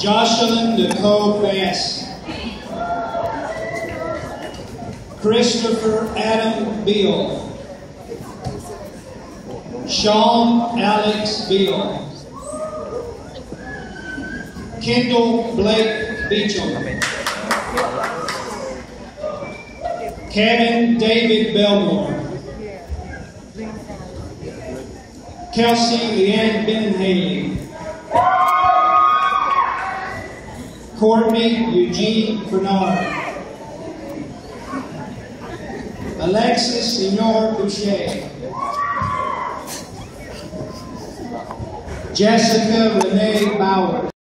Jocelyn Nicole Bass. Christopher Adam Beal. Sean Alex Beal. Kendall Blake Beecham. Kevin David Belmore. Kelsey Leanne Ben Haley. Courtney Eugene Bernard. Alexis Senor Boucher. Jessica Renee.